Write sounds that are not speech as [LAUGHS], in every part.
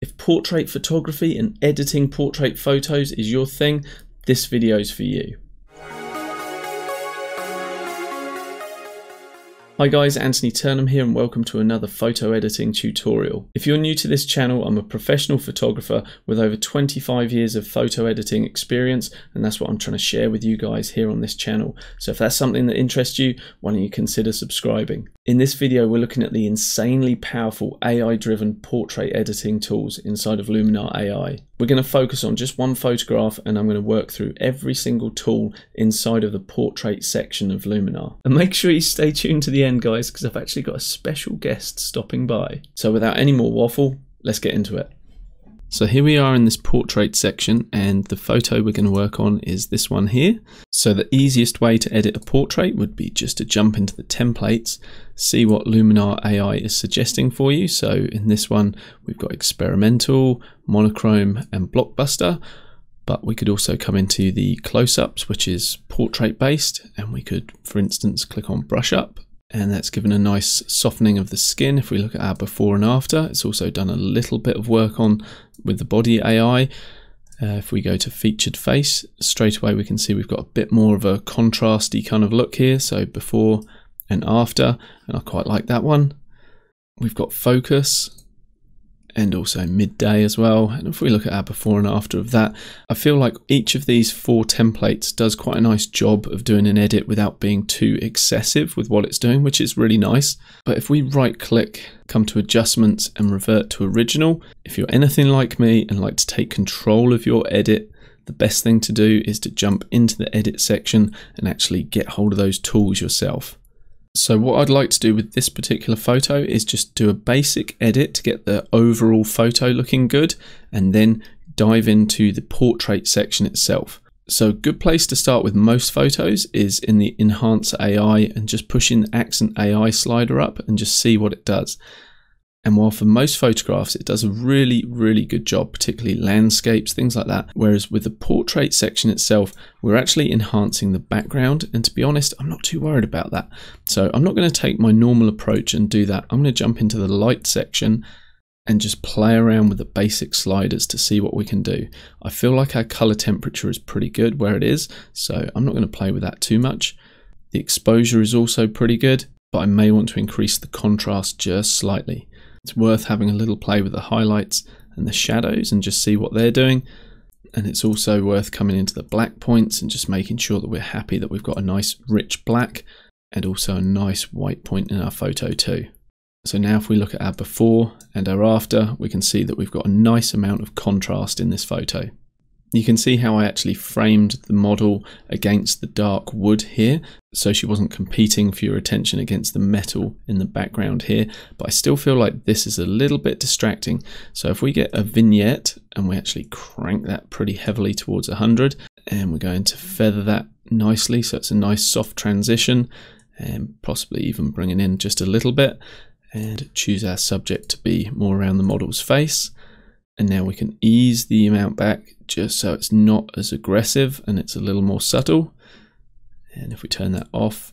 If portrait photography and editing portrait photos is your thing, this video is for you. Hi guys, Anthony Turnham here and welcome to another photo editing tutorial. If you're new to this channel, I'm a professional photographer with over 25 years of photo editing experience and that's what I'm trying to share with you guys here on this channel. So if that's something that interests you, why don't you consider subscribing. In this video, we're looking at the insanely powerful AI-driven portrait editing tools inside of Luminar AI. We're going to focus on just one photograph and I'm going to work through every single tool inside of the portrait section of Luminar. And make sure you stay tuned to the end, guys, because I've actually got a special guest stopping by. So without any more waffle, let's get into it. So here we are in this portrait section and the photo we're going to work on is this one here. So the easiest way to edit a portrait would be just to jump into the templates, see what Luminar AI is suggesting for you. So in this one, we've got experimental, monochrome and blockbuster, but we could also come into the close-ups, which is portrait based. And we could, for instance, click on brush up and that's given a nice softening of the skin. If we look at our before and after, it's also done a little bit of work on with the body AI. Uh, if we go to featured face, straight away we can see we've got a bit more of a contrasty kind of look here. So before and after, and I quite like that one. We've got focus, and also midday as well. And if we look at our before and after of that, I feel like each of these four templates does quite a nice job of doing an edit without being too excessive with what it's doing, which is really nice. But if we right click, come to adjustments and revert to original, if you're anything like me and like to take control of your edit, the best thing to do is to jump into the edit section and actually get hold of those tools yourself. So what I'd like to do with this particular photo is just do a basic edit to get the overall photo looking good and then dive into the portrait section itself. So good place to start with most photos is in the Enhance AI and just pushing the Accent AI slider up and just see what it does. And while for most photographs it does a really, really good job, particularly landscapes, things like that, whereas with the portrait section itself, we're actually enhancing the background. And to be honest, I'm not too worried about that. So I'm not going to take my normal approach and do that. I'm going to jump into the light section and just play around with the basic sliders to see what we can do. I feel like our color temperature is pretty good where it is, so I'm not going to play with that too much. The exposure is also pretty good, but I may want to increase the contrast just slightly. It's worth having a little play with the highlights and the shadows and just see what they're doing. And it's also worth coming into the black points and just making sure that we're happy that we've got a nice rich black and also a nice white point in our photo too. So now if we look at our before and our after, we can see that we've got a nice amount of contrast in this photo. You can see how I actually framed the model against the dark wood here, so she wasn't competing for your attention against the metal in the background here, but I still feel like this is a little bit distracting. So if we get a vignette and we actually crank that pretty heavily towards 100, and we're going to feather that nicely, so it's a nice soft transition, and possibly even bringing in just a little bit, and choose our subject to be more around the model's face. And now we can ease the amount back just so it's not as aggressive and it's a little more subtle. And if we turn that off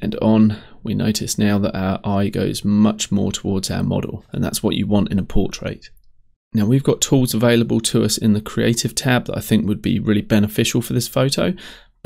and on, we notice now that our eye goes much more towards our model. And that's what you want in a portrait. Now we've got tools available to us in the creative tab that I think would be really beneficial for this photo.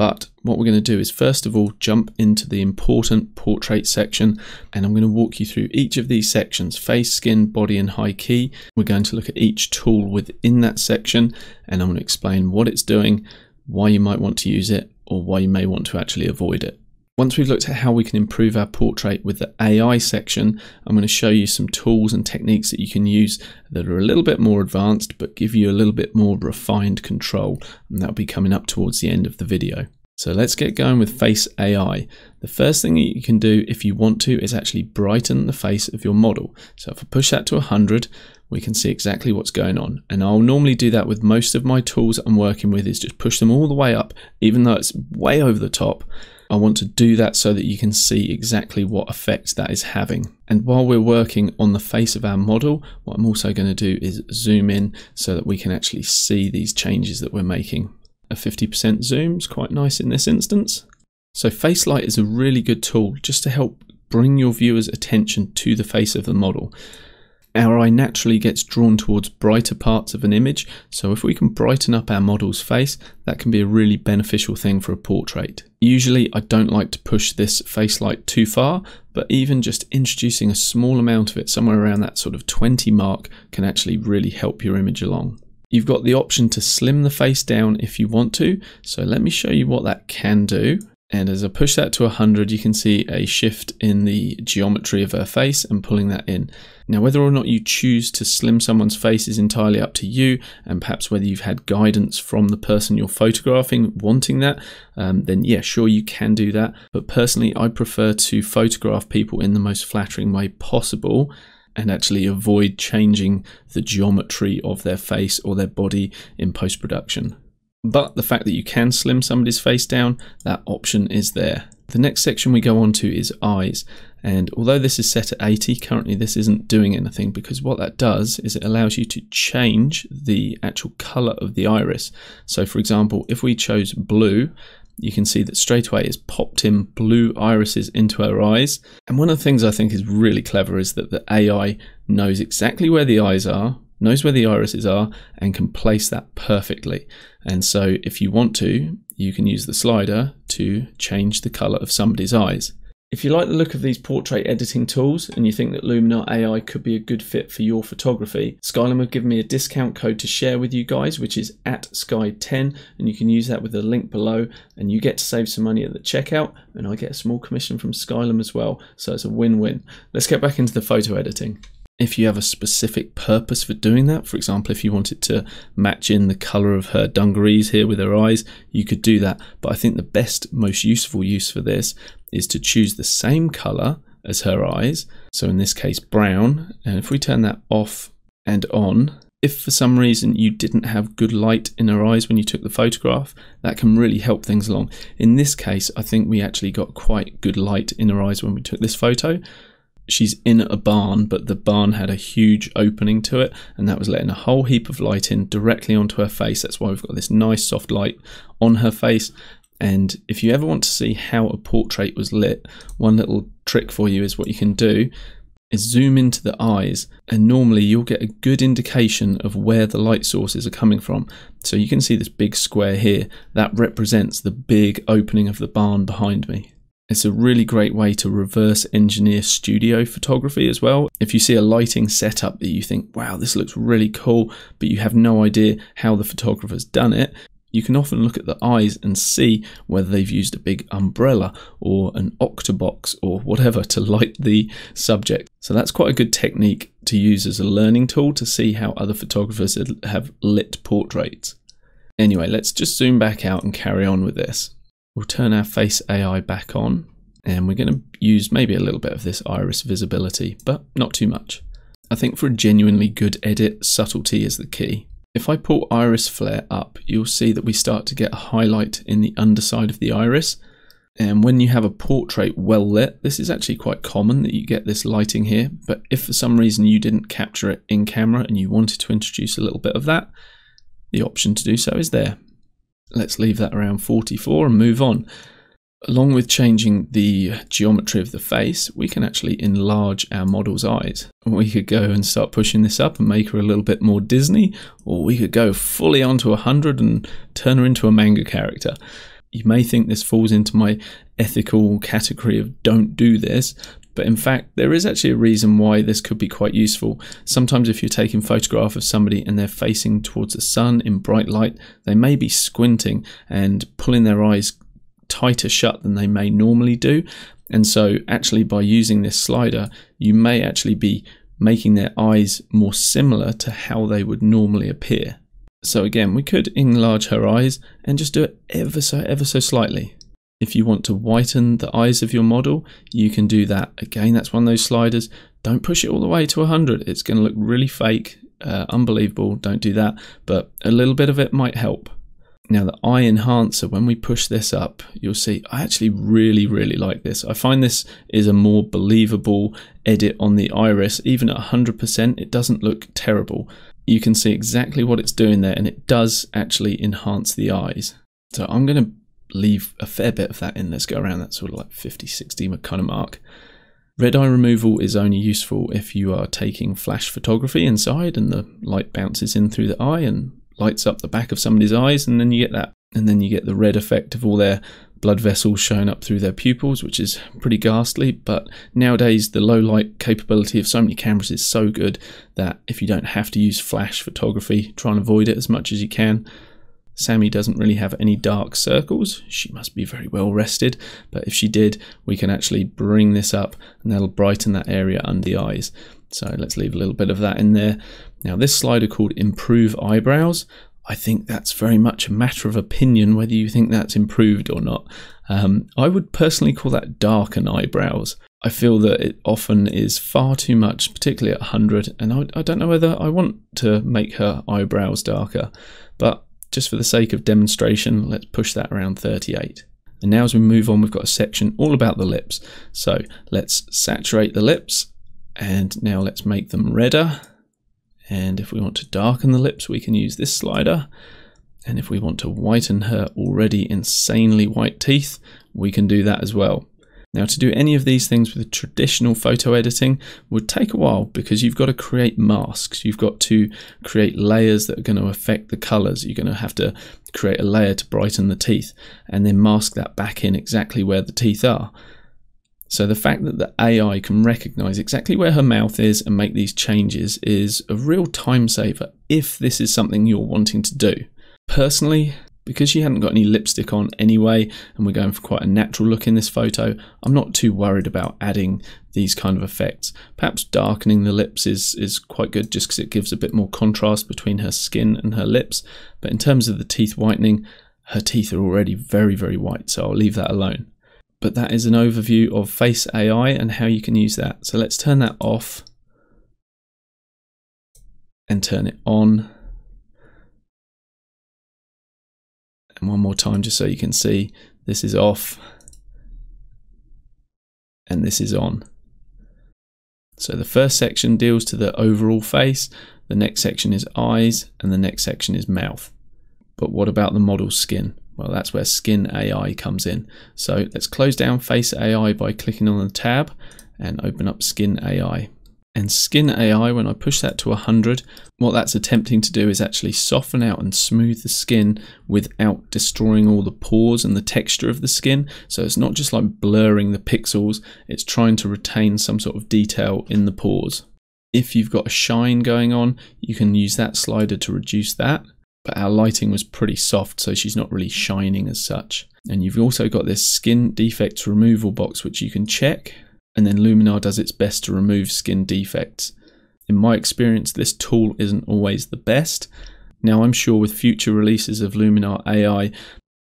But what we're going to do is first of all jump into the important portrait section and I'm going to walk you through each of these sections, face, skin, body and high key. We're going to look at each tool within that section and I'm going to explain what it's doing, why you might want to use it or why you may want to actually avoid it. Once we've looked at how we can improve our portrait with the AI section, I'm going to show you some tools and techniques that you can use that are a little bit more advanced but give you a little bit more refined control and that'll be coming up towards the end of the video. So let's get going with Face AI. The first thing that you can do if you want to is actually brighten the face of your model. So if I push that to 100, we can see exactly what's going on. And I'll normally do that with most of my tools I'm working with is just push them all the way up, even though it's way over the top. I want to do that so that you can see exactly what effect that is having. And while we're working on the face of our model, what I'm also going to do is zoom in so that we can actually see these changes that we're making. A 50% zoom is quite nice in this instance. So Facelight is a really good tool just to help bring your viewer's attention to the face of the model. Our eye naturally gets drawn towards brighter parts of an image, so if we can brighten up our model's face, that can be a really beneficial thing for a portrait. Usually I don't like to push this face light too far, but even just introducing a small amount of it, somewhere around that sort of 20 mark, can actually really help your image along. You've got the option to slim the face down if you want to, so let me show you what that can do. And as I push that to 100, you can see a shift in the geometry of her face and pulling that in. Now, whether or not you choose to slim someone's face is entirely up to you, and perhaps whether you've had guidance from the person you're photographing wanting that, um, then yeah, sure, you can do that. But personally, I prefer to photograph people in the most flattering way possible and actually avoid changing the geometry of their face or their body in post production. But the fact that you can slim somebody's face down, that option is there. The next section we go on to is eyes. And although this is set at 80, currently this isn't doing anything because what that does is it allows you to change the actual color of the iris. So for example, if we chose blue, you can see that straight away it's popped in blue irises into her eyes. And one of the things I think is really clever is that the AI knows exactly where the eyes are, knows where the irises are and can place that perfectly. And so if you want to, you can use the slider to change the color of somebody's eyes. If you like the look of these portrait editing tools and you think that Luminar AI could be a good fit for your photography, Skylum have given me a discount code to share with you guys, which is at Sky10, and you can use that with the link below, and you get to save some money at the checkout, and I get a small commission from Skylum as well, so it's a win-win. Let's get back into the photo editing if you have a specific purpose for doing that, for example, if you wanted to match in the color of her dungarees here with her eyes, you could do that. But I think the best, most useful use for this is to choose the same color as her eyes. So in this case, brown. And if we turn that off and on, if for some reason you didn't have good light in her eyes when you took the photograph, that can really help things along. In this case, I think we actually got quite good light in her eyes when we took this photo she's in a barn, but the barn had a huge opening to it, and that was letting a whole heap of light in directly onto her face. That's why we've got this nice soft light on her face. And if you ever want to see how a portrait was lit, one little trick for you is what you can do is zoom into the eyes and normally you'll get a good indication of where the light sources are coming from. So you can see this big square here that represents the big opening of the barn behind me. It's a really great way to reverse engineer studio photography as well. If you see a lighting setup that you think, wow, this looks really cool, but you have no idea how the photographer's done it, you can often look at the eyes and see whether they've used a big umbrella or an octobox or whatever to light the subject. So that's quite a good technique to use as a learning tool to see how other photographers have lit portraits. Anyway, let's just zoom back out and carry on with this. We'll turn our face AI back on and we're going to use maybe a little bit of this iris visibility, but not too much. I think for a genuinely good edit, subtlety is the key. If I pull iris flare up, you'll see that we start to get a highlight in the underside of the iris. And when you have a portrait well lit, this is actually quite common that you get this lighting here. But if for some reason you didn't capture it in camera and you wanted to introduce a little bit of that, the option to do so is there. Let's leave that around 44 and move on. Along with changing the geometry of the face, we can actually enlarge our model's eyes. We could go and start pushing this up and make her a little bit more Disney, or we could go fully onto 100 and turn her into a manga character. You may think this falls into my ethical category of don't do this, but in fact, there is actually a reason why this could be quite useful. Sometimes if you're taking a photograph of somebody and they're facing towards the sun in bright light, they may be squinting and pulling their eyes tighter shut than they may normally do. And so actually by using this slider, you may actually be making their eyes more similar to how they would normally appear. So again, we could enlarge her eyes and just do it ever so, ever so slightly. If you want to whiten the eyes of your model, you can do that. Again, that's one of those sliders. Don't push it all the way to 100. It's going to look really fake, uh, unbelievable. Don't do that. But a little bit of it might help. Now the eye enhancer, when we push this up, you'll see I actually really, really like this. I find this is a more believable edit on the iris. Even at 100%, it doesn't look terrible. You can see exactly what it's doing there and it does actually enhance the eyes. So I'm going to leave a fair bit of that in. Let's go around that sort of like 50, 60 kind of mark. Red eye removal is only useful if you are taking flash photography inside and the light bounces in through the eye and lights up the back of somebody's eyes and then you get that and then you get the red effect of all their blood vessels showing up through their pupils, which is pretty ghastly. But nowadays, the low light capability of so many cameras is so good that if you don't have to use flash photography, try and avoid it as much as you can. Sammy doesn't really have any dark circles. She must be very well rested, but if she did, we can actually bring this up and that'll brighten that area under the eyes. So let's leave a little bit of that in there. Now this slider called Improve Eyebrows, I think that's very much a matter of opinion whether you think that's improved or not. Um, I would personally call that darken eyebrows. I feel that it often is far too much, particularly at 100, and I, I don't know whether I want to make her eyebrows darker, but just for the sake of demonstration, let's push that around 38. And now as we move on, we've got a section all about the lips. So let's saturate the lips, and now let's make them redder. And if we want to darken the lips, we can use this slider. And if we want to whiten her already insanely white teeth, we can do that as well. Now to do any of these things with traditional photo editing would take a while because you've got to create masks. You've got to create layers that are going to affect the colors. You're going to have to create a layer to brighten the teeth and then mask that back in exactly where the teeth are. So the fact that the AI can recognize exactly where her mouth is and make these changes is a real time saver if this is something you're wanting to do. Personally, because she hadn't got any lipstick on anyway, and we're going for quite a natural look in this photo, I'm not too worried about adding these kind of effects. Perhaps darkening the lips is, is quite good just because it gives a bit more contrast between her skin and her lips. But in terms of the teeth whitening, her teeth are already very, very white, so I'll leave that alone but that is an overview of Face AI and how you can use that. So let's turn that off and turn it on. And one more time just so you can see this is off and this is on. So the first section deals to the overall face, the next section is eyes, and the next section is mouth. But what about the model's skin? Well, that's where Skin AI comes in. So let's close down Face AI by clicking on the tab and open up Skin AI. And Skin AI, when I push that to 100, what that's attempting to do is actually soften out and smooth the skin without destroying all the pores and the texture of the skin. So it's not just like blurring the pixels, it's trying to retain some sort of detail in the pores. If you've got a shine going on, you can use that slider to reduce that but our lighting was pretty soft, so she's not really shining as such. And you've also got this skin defect removal box, which you can check, and then Luminar does its best to remove skin defects. In my experience, this tool isn't always the best. Now, I'm sure with future releases of Luminar AI,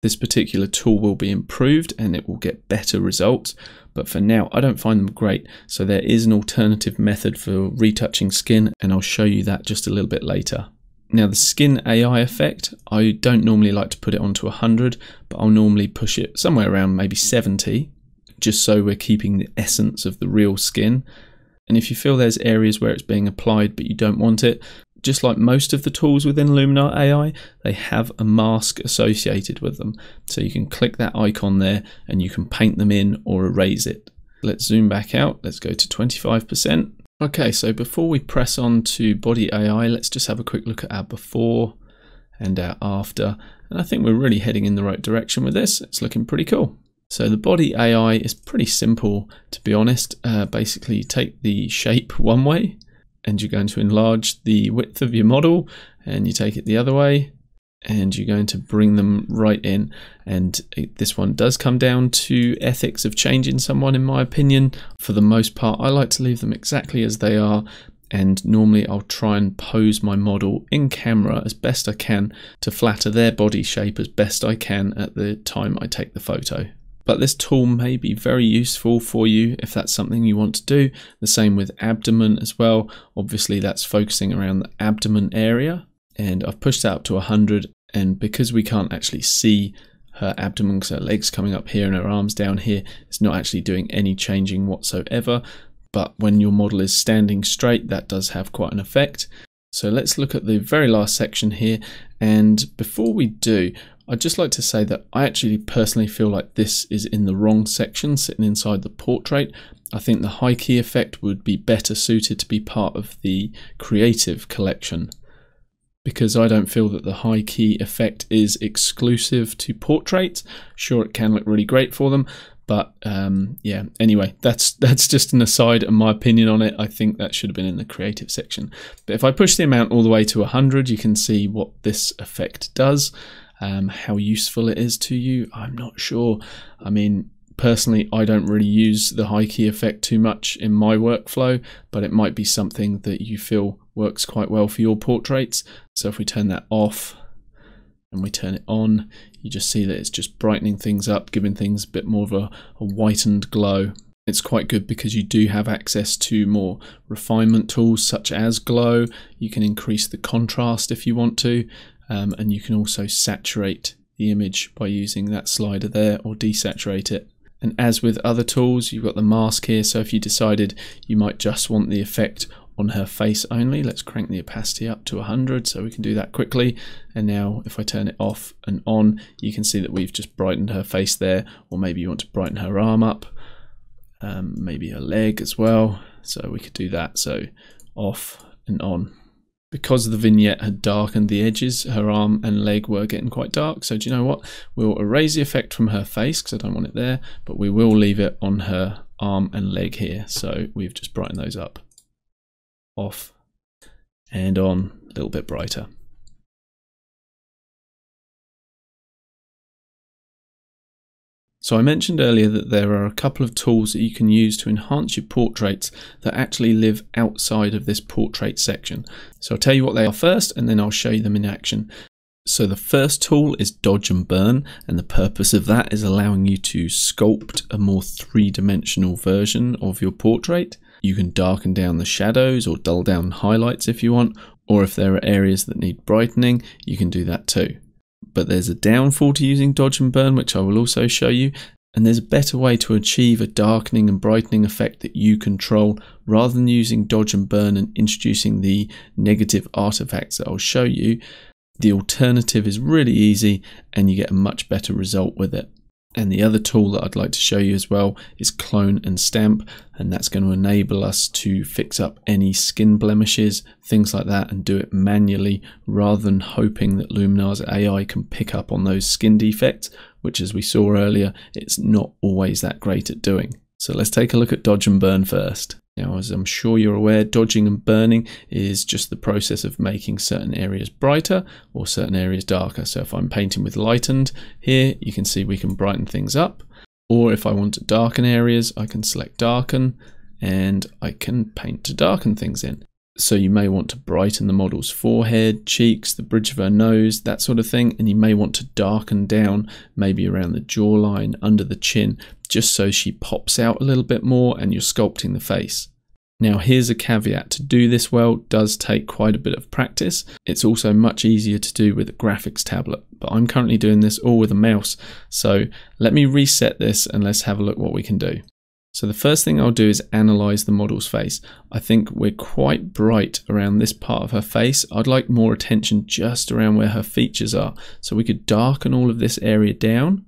this particular tool will be improved and it will get better results. But for now, I don't find them great. So there is an alternative method for retouching skin, and I'll show you that just a little bit later. Now the skin AI effect, I don't normally like to put it onto 100, but I'll normally push it somewhere around maybe 70, just so we're keeping the essence of the real skin. And if you feel there's areas where it's being applied but you don't want it, just like most of the tools within Luminar AI, they have a mask associated with them. So you can click that icon there and you can paint them in or erase it. Let's zoom back out. Let's go to 25%. Okay, so before we press on to body AI, let's just have a quick look at our before and our after. And I think we're really heading in the right direction with this. It's looking pretty cool. So the body AI is pretty simple, to be honest. Uh, basically, you take the shape one way and you're going to enlarge the width of your model and you take it the other way and you're going to bring them right in. And this one does come down to ethics of changing someone, in my opinion. For the most part, I like to leave them exactly as they are. And normally I'll try and pose my model in camera as best I can to flatter their body shape as best I can at the time I take the photo. But this tool may be very useful for you if that's something you want to do. The same with abdomen as well. Obviously that's focusing around the abdomen area and I've pushed that up to 100 and because we can't actually see her abdomen because her legs coming up here and her arms down here it's not actually doing any changing whatsoever. But when your model is standing straight that does have quite an effect. So let's look at the very last section here. And before we do I'd just like to say that I actually personally feel like this is in the wrong section, sitting inside the portrait. I think the high key effect would be better suited to be part of the creative collection because I don't feel that the high key effect is exclusive to portraits. Sure, it can look really great for them, but um, yeah. Anyway, that's [LAUGHS] that's just an aside and my opinion on it. I think that should have been in the creative section. But if I push the amount all the way to 100, you can see what this effect does. Um, how useful it is to you, I'm not sure. I mean, personally, I don't really use the high key effect too much in my workflow, but it might be something that you feel works quite well for your portraits. So if we turn that off and we turn it on, you just see that it's just brightening things up, giving things a bit more of a, a whitened glow. It's quite good because you do have access to more refinement tools such as glow. You can increase the contrast if you want to, um, and you can also saturate the image by using that slider there or desaturate it. And as with other tools, you've got the mask here. So if you decided you might just want the effect on her face only, let's crank the opacity up to 100 so we can do that quickly. And now if I turn it off and on, you can see that we've just brightened her face there. Or maybe you want to brighten her arm up, um, maybe her leg as well. So we could do that. So off and on because the vignette had darkened the edges, her arm and leg were getting quite dark. So do you know what? We'll erase the effect from her face because I don't want it there, but we will leave it on her arm and leg here. So we've just brightened those up. Off and on, a little bit brighter. So I mentioned earlier that there are a couple of tools that you can use to enhance your portraits that actually live outside of this portrait section. So I'll tell you what they are first and then I'll show you them in action. So the first tool is dodge and burn and the purpose of that is allowing you to sculpt a more three-dimensional version of your portrait. You can darken down the shadows or dull down highlights if you want or if there are areas that need brightening you can do that too but there's a downfall to using dodge and burn, which I will also show you. And there's a better way to achieve a darkening and brightening effect that you control rather than using dodge and burn and introducing the negative artifacts that I'll show you. The alternative is really easy and you get a much better result with it. And the other tool that I'd like to show you as well is clone and stamp, and that's going to enable us to fix up any skin blemishes, things like that, and do it manually rather than hoping that Luminar's AI can pick up on those skin defects, which as we saw earlier, it's not always that great at doing. So let's take a look at dodge and burn first. Now, as I'm sure you're aware, dodging and burning is just the process of making certain areas brighter or certain areas darker. So if I'm painting with lightened here, you can see we can brighten things up. Or if I want to darken areas, I can select darken and I can paint to darken things in. So you may want to brighten the model's forehead, cheeks, the bridge of her nose, that sort of thing. And you may want to darken down maybe around the jawline, under the chin, just so she pops out a little bit more and you're sculpting the face. Now here's a caveat, to do this well does take quite a bit of practice. It's also much easier to do with a graphics tablet, but I'm currently doing this all with a mouse. So let me reset this and let's have a look what we can do. So the first thing I'll do is analyze the model's face. I think we're quite bright around this part of her face. I'd like more attention just around where her features are. So we could darken all of this area down.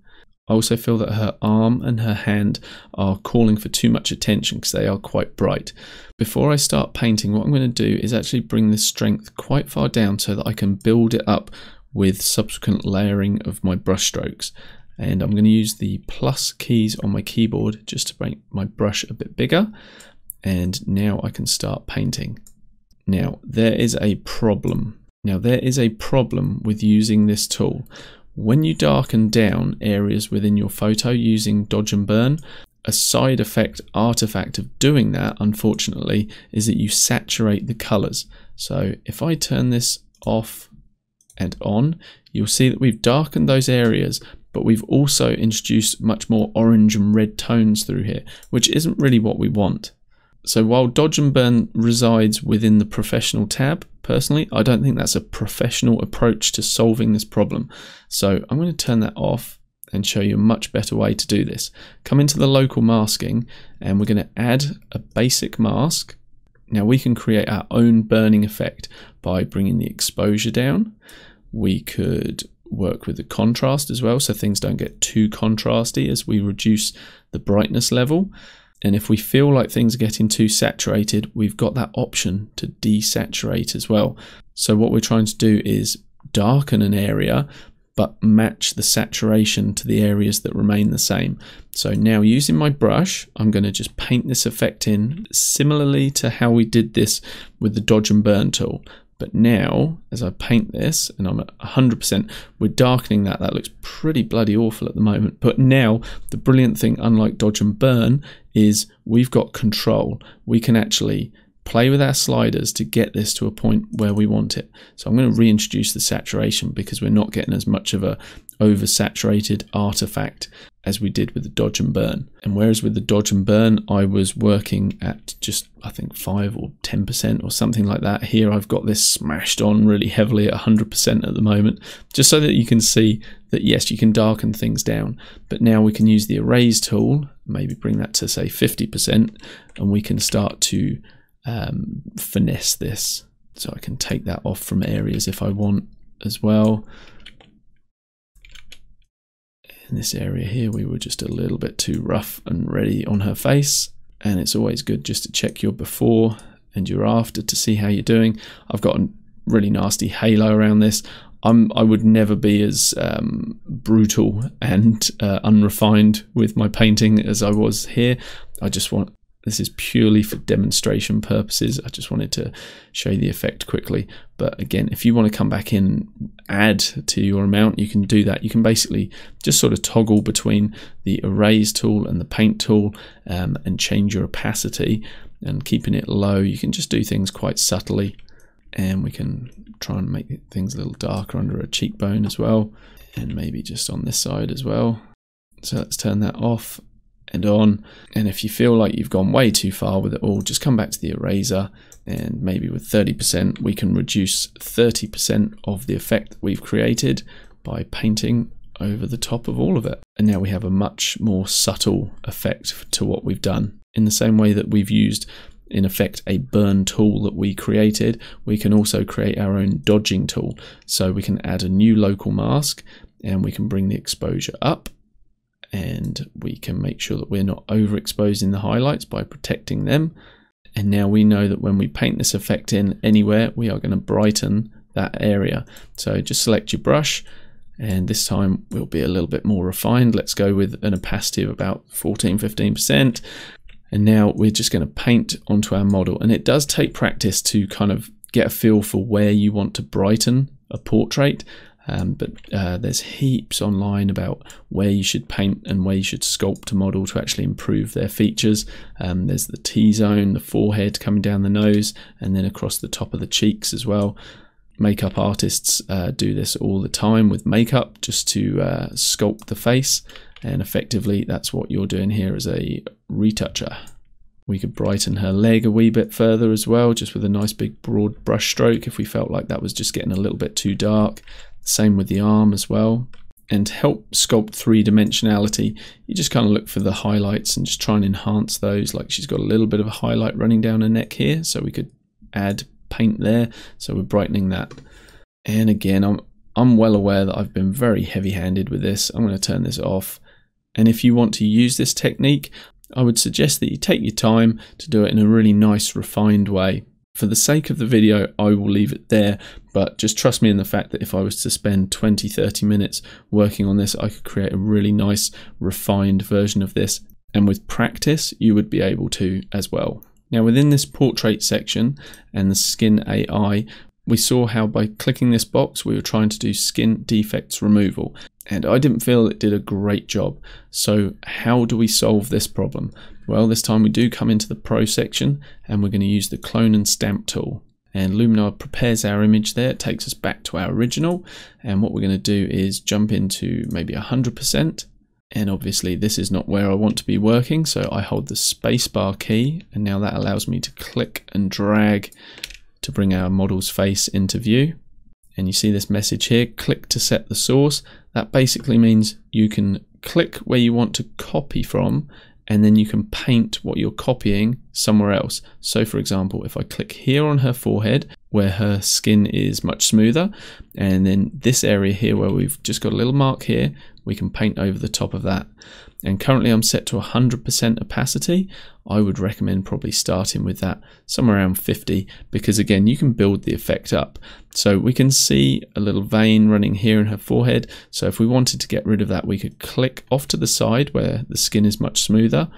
I also feel that her arm and her hand are calling for too much attention because they are quite bright. Before I start painting, what I'm going to do is actually bring the strength quite far down so that I can build it up with subsequent layering of my brush strokes and I'm going to use the plus keys on my keyboard just to make my brush a bit bigger and now I can start painting. Now there is a problem. Now there is a problem with using this tool. When you darken down areas within your photo using dodge and burn, a side effect artifact of doing that unfortunately is that you saturate the colors. So if I turn this off and on, you'll see that we've darkened those areas, but we've also introduced much more orange and red tones through here, which isn't really what we want. So while Dodge and Burn resides within the professional tab, personally, I don't think that's a professional approach to solving this problem. So I'm going to turn that off and show you a much better way to do this. Come into the local masking and we're going to add a basic mask. Now we can create our own burning effect by bringing the exposure down. We could work with the contrast as well so things don't get too contrasty as we reduce the brightness level. And if we feel like things are getting too saturated, we've got that option to desaturate as well. So what we're trying to do is darken an area but match the saturation to the areas that remain the same. So now using my brush, I'm going to just paint this effect in similarly to how we did this with the dodge and burn tool. But now, as I paint this, and I'm at 100%, we're darkening that. That looks pretty bloody awful at the moment. But now, the brilliant thing, unlike dodge and burn, is we've got control. We can actually play with our sliders to get this to a point where we want it. So I'm going to reintroduce the saturation because we're not getting as much of a oversaturated artifact as we did with the dodge and burn. And whereas with the dodge and burn, I was working at just, I think, 5 or 10% or something like that. Here I've got this smashed on really heavily at 100% at the moment, just so that you can see that yes, you can darken things down. But now we can use the erase tool, maybe bring that to say 50%, and we can start to um, finesse this. So I can take that off from areas if I want as well. In this area here, we were just a little bit too rough and ready on her face. And it's always good just to check your before and your after to see how you're doing. I've got a really nasty halo around this. I'm, I would never be as um, brutal and uh, unrefined with my painting as I was here. I just want this is purely for demonstration purposes. I just wanted to show you the effect quickly. But again, if you want to come back in, add to your amount, you can do that. You can basically just sort of toggle between the erase tool and the paint tool um, and change your opacity and keeping it low. You can just do things quite subtly and we can try and make things a little darker under a cheekbone as well and maybe just on this side as well. So let's turn that off and on. And if you feel like you've gone way too far with it all, just come back to the eraser and maybe with 30% we can reduce 30% of the effect that we've created by painting over the top of all of it. And now we have a much more subtle effect to what we've done. In the same way that we've used in effect a burn tool that we created, we can also create our own dodging tool. So we can add a new local mask and we can bring the exposure up and we can make sure that we're not overexposing the highlights by protecting them. And now we know that when we paint this effect in anywhere, we are going to brighten that area. So just select your brush and this time we'll be a little bit more refined. Let's go with an opacity of about 14, 15%. And now we're just going to paint onto our model. And it does take practice to kind of get a feel for where you want to brighten a portrait. Um, but uh, there's heaps online about where you should paint and where you should sculpt a model to actually improve their features. Um, there's the T-zone, the forehead coming down the nose, and then across the top of the cheeks as well. Makeup artists uh, do this all the time with makeup just to uh, sculpt the face, and effectively that's what you're doing here as a retoucher. We could brighten her leg a wee bit further as well, just with a nice big broad brush stroke if we felt like that was just getting a little bit too dark. Same with the arm as well. And to help sculpt three dimensionality, you just kind of look for the highlights and just try and enhance those. Like she's got a little bit of a highlight running down her neck here, so we could add paint there. So we're brightening that. And again, I'm I'm well aware that I've been very heavy-handed with this. I'm going to turn this off. And if you want to use this technique, I would suggest that you take your time to do it in a really nice, refined way. For the sake of the video, I will leave it there, but just trust me in the fact that if I was to spend 20, 30 minutes working on this, I could create a really nice, refined version of this. And with practice, you would be able to as well. Now within this portrait section and the skin AI, we saw how by clicking this box, we were trying to do skin defects removal. And I didn't feel it did a great job. So how do we solve this problem? Well, this time we do come into the Pro section and we're going to use the Clone and Stamp tool. And Luminar prepares our image there, it takes us back to our original. And what we're going to do is jump into maybe 100%. And obviously this is not where I want to be working, so I hold the spacebar key, and now that allows me to click and drag to bring our model's face into view. And you see this message here, click to set the source. That basically means you can click where you want to copy from and then you can paint what you're copying somewhere else. So for example, if I click here on her forehead, where her skin is much smoother. And then this area here where we've just got a little mark here, we can paint over the top of that. And currently I'm set to 100% opacity. I would recommend probably starting with that somewhere around 50 because again, you can build the effect up. So we can see a little vein running here in her forehead. So if we wanted to get rid of that, we could click off to the side where the skin is much smoother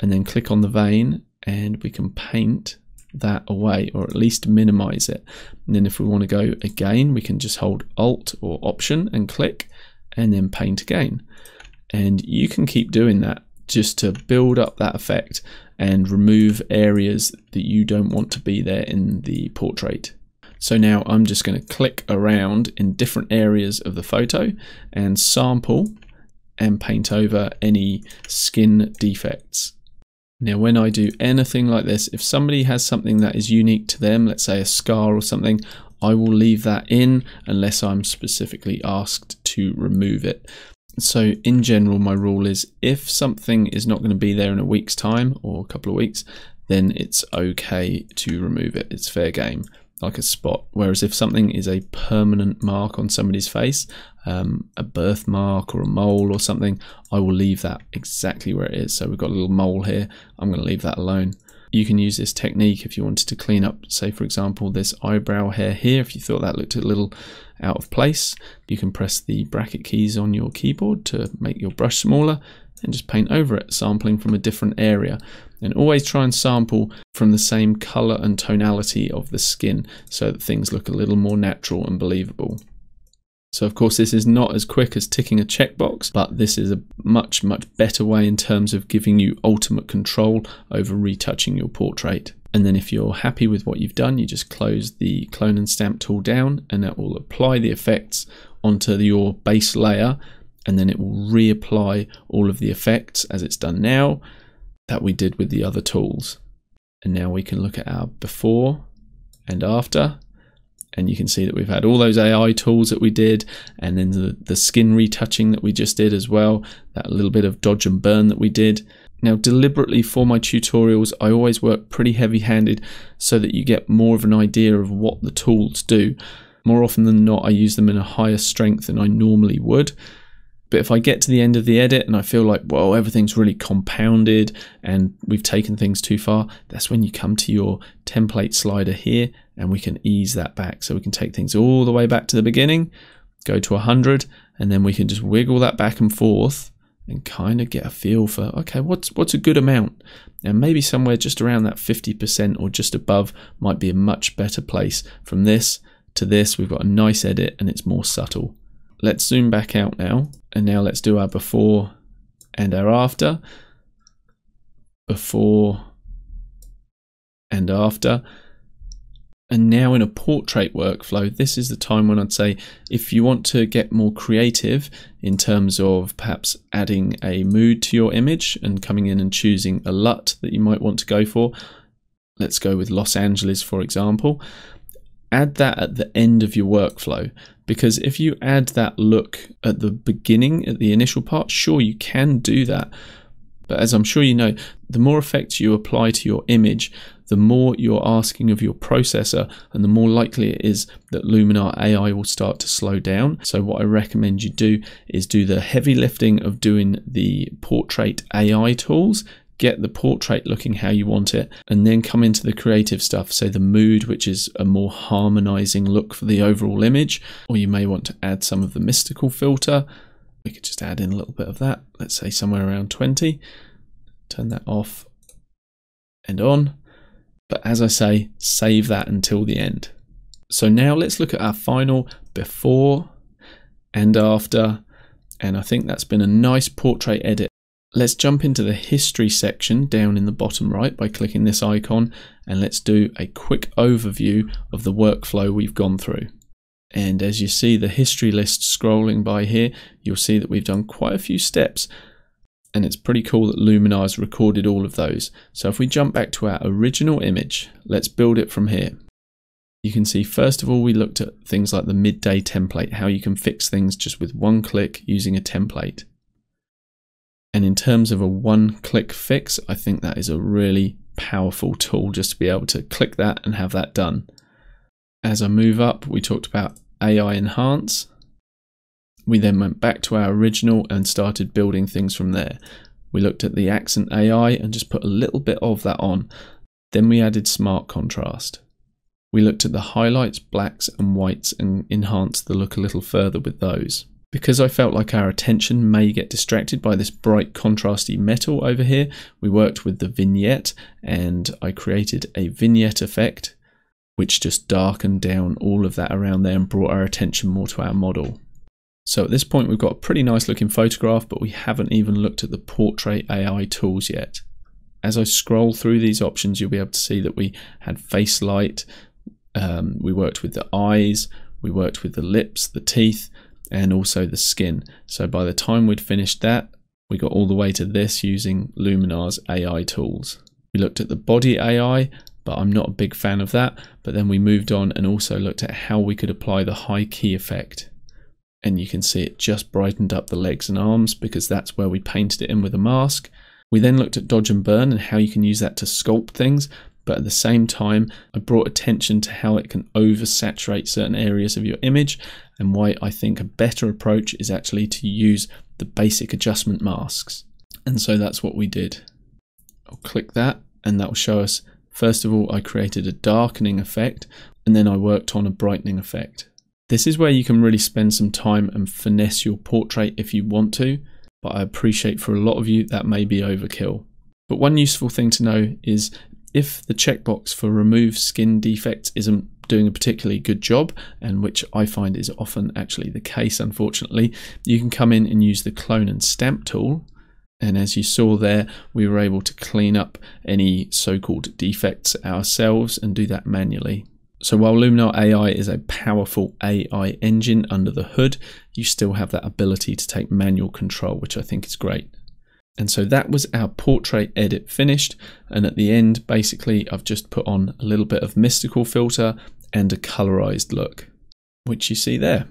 and then click on the vein and we can paint that away or at least minimize it. And then if we want to go again, we can just hold Alt or Option and click and then paint again. And you can keep doing that just to build up that effect and remove areas that you don't want to be there in the portrait. So now I'm just going to click around in different areas of the photo and sample and paint over any skin defects. Now, when I do anything like this, if somebody has something that is unique to them, let's say a scar or something, I will leave that in unless I'm specifically asked to remove it. So, in general, my rule is if something is not going to be there in a week's time or a couple of weeks, then it's okay to remove it. It's fair game like a spot. Whereas if something is a permanent mark on somebody's face, um, a birthmark or a mole or something, I will leave that exactly where it is. So we've got a little mole here. I'm going to leave that alone. You can use this technique if you wanted to clean up, say for example, this eyebrow hair here. If you thought that looked a little out of place, you can press the bracket keys on your keyboard to make your brush smaller and just paint over it, sampling from a different area. And always try and sample from the same color and tonality of the skin so that things look a little more natural and believable. So of course this is not as quick as ticking a checkbox, but this is a much, much better way in terms of giving you ultimate control over retouching your portrait. And then if you're happy with what you've done, you just close the clone and stamp tool down and that will apply the effects onto your base layer and then it will reapply all of the effects as it's done now that we did with the other tools. And now we can look at our before and after and you can see that we've had all those AI tools that we did and then the, the skin retouching that we just did as well, that little bit of dodge and burn that we did. Now deliberately for my tutorials I always work pretty heavy handed so that you get more of an idea of what the tools do. More often than not I use them in a higher strength than I normally would but if I get to the end of the edit and I feel like, well, everything's really compounded and we've taken things too far, that's when you come to your template slider here and we can ease that back. So we can take things all the way back to the beginning, go to 100, and then we can just wiggle that back and forth and kind of get a feel for, okay, what's, what's a good amount? And maybe somewhere just around that 50% or just above might be a much better place. From this to this, we've got a nice edit and it's more subtle. Let's zoom back out now. And now let's do our before and our after. Before and after. And now in a portrait workflow, this is the time when I'd say if you want to get more creative in terms of perhaps adding a mood to your image and coming in and choosing a LUT that you might want to go for, let's go with Los Angeles for example, add that at the end of your workflow because if you add that look at the beginning, at the initial part, sure, you can do that. But as I'm sure you know, the more effects you apply to your image, the more you're asking of your processor, and the more likely it is that Luminar AI will start to slow down. So, what I recommend you do is do the heavy lifting of doing the portrait AI tools get the portrait looking how you want it, and then come into the creative stuff. So, the mood, which is a more harmonizing look for the overall image, or you may want to add some of the mystical filter. We could just add in a little bit of that, let's say somewhere around 20. Turn that off and on. But as I say, save that until the end. So now let's look at our final before and after. And I think that's been a nice portrait edit Let's jump into the history section down in the bottom right by clicking this icon and let's do a quick overview of the workflow we've gone through. And as you see the history list scrolling by here, you'll see that we've done quite a few steps and it's pretty cool that Luminar has recorded all of those. So if we jump back to our original image, let's build it from here. You can see first of all we looked at things like the midday template, how you can fix things just with one click using a template. And in terms of a one click fix, I think that is a really powerful tool just to be able to click that and have that done. As I move up, we talked about AI Enhance. We then went back to our original and started building things from there. We looked at the accent AI and just put a little bit of that on. Then we added smart contrast. We looked at the highlights, blacks and whites and enhanced the look a little further with those. Because I felt like our attention may get distracted by this bright contrasty metal over here, we worked with the vignette and I created a vignette effect which just darkened down all of that around there and brought our attention more to our model. So at this point we've got a pretty nice looking photograph, but we haven't even looked at the portrait AI tools yet. As I scroll through these options, you'll be able to see that we had face light, um, we worked with the eyes, we worked with the lips, the teeth, and also the skin. So by the time we'd finished that, we got all the way to this using Luminar's AI tools. We looked at the body AI, but I'm not a big fan of that. But then we moved on and also looked at how we could apply the high key effect and you can see it just brightened up the legs and arms because that's where we painted it in with a mask. We then looked at dodge and burn and how you can use that to sculpt things, but at the same time, I brought attention to how it can oversaturate certain areas of your image and why I think a better approach is actually to use the basic adjustment masks. And so that's what we did. I'll click that and that will show us, first of all, I created a darkening effect and then I worked on a brightening effect. This is where you can really spend some time and finesse your portrait if you want to, but I appreciate for a lot of you that may be overkill. But one useful thing to know is if the checkbox for remove skin defects isn't doing a particularly good job, and which I find is often actually the case, unfortunately, you can come in and use the clone and stamp tool. And as you saw there, we were able to clean up any so called defects ourselves and do that manually. So while Luminar AI is a powerful AI engine under the hood, you still have that ability to take manual control, which I think is great. And so that was our portrait edit finished. And at the end, basically, I've just put on a little bit of mystical filter and a colorized look, which you see there.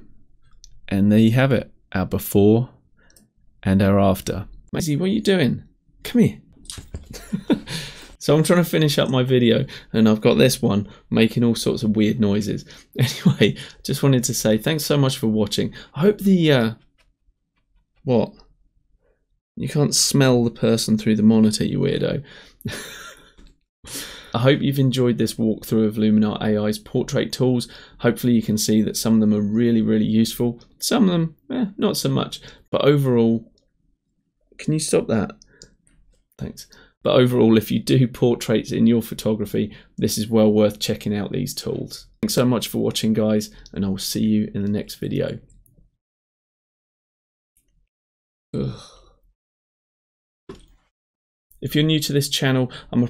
And there you have it, our before and our after. Maisie, what are you doing? Come here. [LAUGHS] So I'm trying to finish up my video and I've got this one making all sorts of weird noises. [LAUGHS] Anyway, just wanted to say thanks so much for watching. I hope the, uh, what? You can't smell the person through the monitor, you weirdo. I hope you've enjoyed this walkthrough of Luminar AI's portrait tools. Hopefully you can see that some of them are really, really useful. Some of them, eh, not so much. But overall, can you stop that? Thanks. But overall, if you do [LAUGHS] portraits in your photography, this is well worth checking out these tools. Thanks so much for watching guys, and I will see you in the next video. Ugh. If you're new to this channel, I'm a